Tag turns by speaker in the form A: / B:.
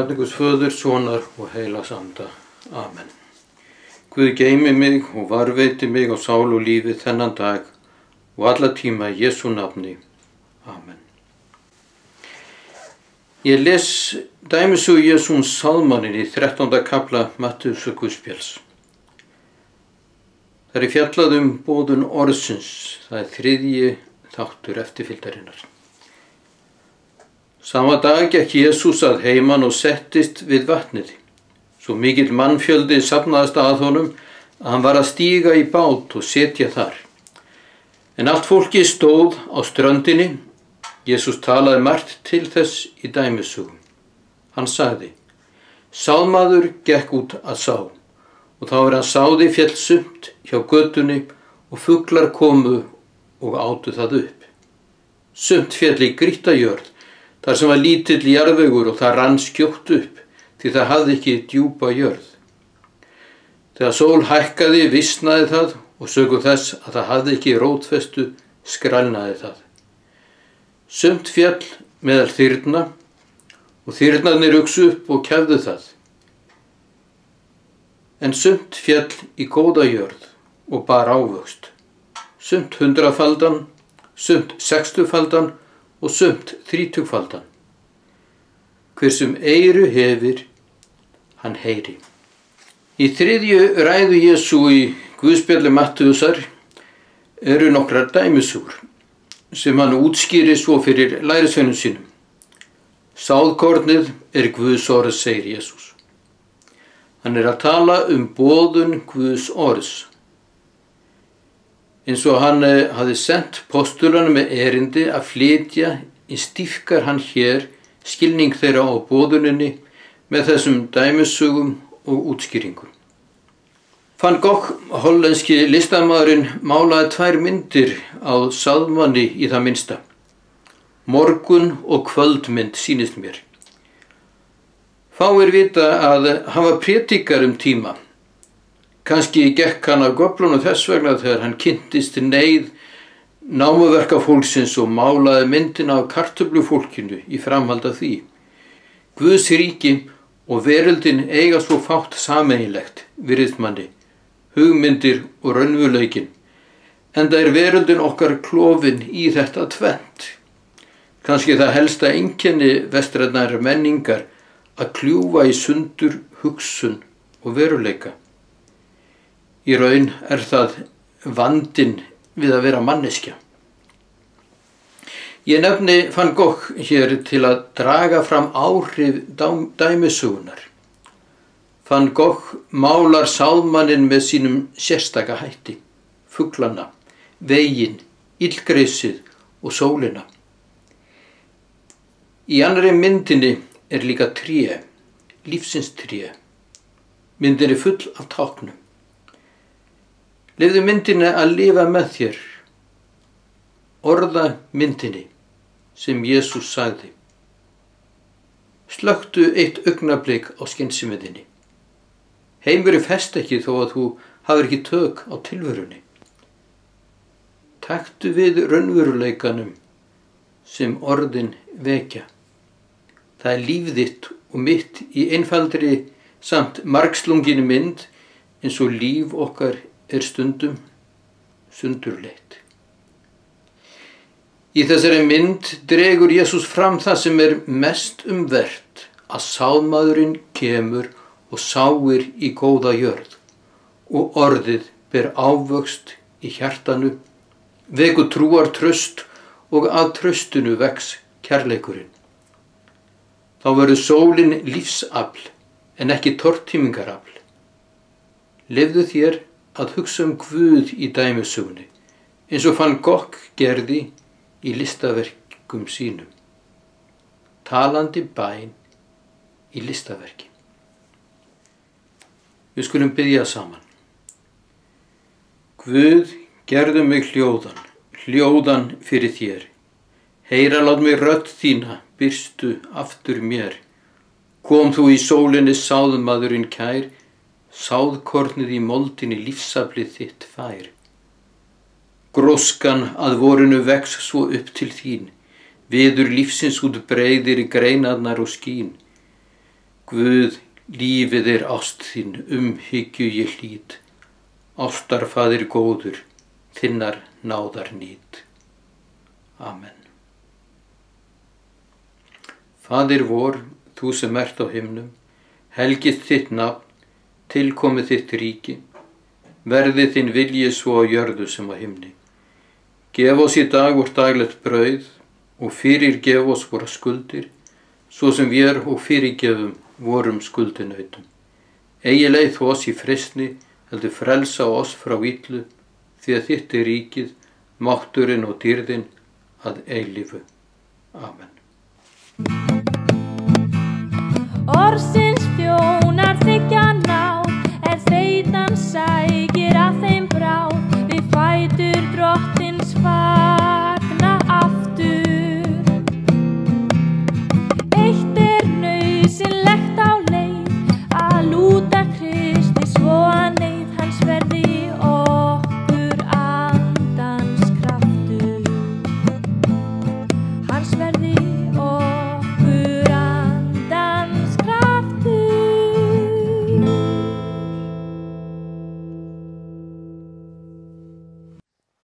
A: nafni Guðs föður, sonar og heilas anda. Amen. Guð geimi mig og varveiti mig á sál og lífi þennan dag og alla tíma í Jésu nafni. Amen. Ég les dæmisu Jésúns salmanin í 13. kapla Mattius og Guðspjáls. Það er fjallað um bóðun orðsins, það er þriðji þáttur eftirfylgdarinnar. Sama dag gekk Jésús að heiman og settist við vatnið. Svo mikill mannfjöldi sapnaðist að honum að hann var að stíga í bát og setja þar. En allt fólki stóð á ströndinni. Jésús talaði margt til þess í dæmisugum. Hann sagði, Sámaður gekk út að sá og þá er hann sáði fjellsumt hjá göttunni og fugglar komu og áttu það upp. Sumt fjall í grítajörð þar sem var lítill jarðvegur og það rann skjótt upp því það hafði ekki djúpa jörð. Þegar sól hækkaði vissnaði það og sögum þess að það hafði ekki rótfestu skrælnaði það. Sumt fjall meðal þyrna og þyrnarnir uksu upp og kefðu það. En sumt fjall í góða jörð og bar ávöxt. Sumt hundrafaldan, sumt sextufaldan og sumt þrítugfaldan. Hver sem eiru hefir, hann heyri. Í þriðju ræðu Jésu í Guðspjalli Mattiusar eru nokkrar dæmisúr sem hann útskýri svo fyrir lærisveinum sínum. Sáðkornið er Guðs orð, segir Jésús. Hann er að tala um bóðun Guðs orðs. Eins og hann hafi sendt postulunum með erindi að flytja í stífkar hann hér skilning þeirra á bóðuninni með þessum dæmisugum og útskýringum. Van Gogh, hollenski listamæðurinn, málaði tvær myndir á sáðmanni í það minsta. Morgun og kvöldmynd sínist mér. Fáir vita að hann var prétikar um tíma. Kanski gekk hann af göflunum þess vegna þegar hann kynntist neyð námuverka fólksins og málaði myndina af kartöblufólkinu í framhald af því. Guðs ríki og veröldin eiga svo fátt sameinlegt, virðist manni, hugmyndir og raunvulaukin, en það er veröldin okkar klófin í þetta tvent. Kanski það helsta enkenni vestræðnar menningar að kljúfa í sundur hugsun og veruleika. Í raun er það vandin við að vera manneskja. Ég nefni Van Gogh hér til að draga fram áhrif dæmisugunar. Van Gogh málar sáðmannin með sínum sérstaka hætti, fugglana, vegin, illgreysið og sólina. Í annari myndinni er líka tríu, lífsins tríu. Myndin er full af táknum. Leifðu myndinni að lifa með þér. Orða myndinni sem Jésús sagði. Slögtu eitt augnablík á skynsimiðinni. Heimveri fest ekki þó að þú hafur ekki tök á tilverunni. Taktu við raunveruleikanum sem orðin vekja. Það er líf þitt og mitt í einfaldri samt margslunginu mynd eins og líf okkar er stundum sundurleitt. Í þessari mynd dregur Jésús fram það sem er mest umvert að sámaðurinn kemur og sáir í góða jörð og orðið ber ávöxt í hjartanu, veku trúar tröst og að tröstinu vex kærleikurinn. Þá verður sólinn lífsafl en ekki tortímingarafl. Lefðu þér að hugsa um Guð í dæmisugni eins og fann Gokk gerði í listaverkum sínum. Talandi bæn í listaverki. Við skulum byggja saman. Guð gerðu mig hljóðan, hljóðan fyrir þér. Heyra látt mig rött þína, byrstu aftur mér. Kom þú í sólinni sáðumadurinn kær, sáðkornið í moldinni lífsaflið þitt fær. Gróskan að vorinu vex svo upp til þín, viður lífsins út breyðir í greinarnar og skín. Guð, lífið er ást þín, umhyggju ég hlít, ástarfaðir góður, þinnar náðar nýt. Amen. Fadir vor, þú sem ert á himnum, helgist þitt nafn, tilkomið þitt ríki, verði þinn vilji svo á jörðu sem á himni. Gef oss í dag úr daglegt brauð og fyrir gef oss voru skuldir, svo sem við og fyrirgefum vorum skuldinautum. Egi leið þú oss í frisni, heldur frelsa oss frá íllu, því að þitt er ríkið, mátturinn og dýrðinn að eilifu. Amen.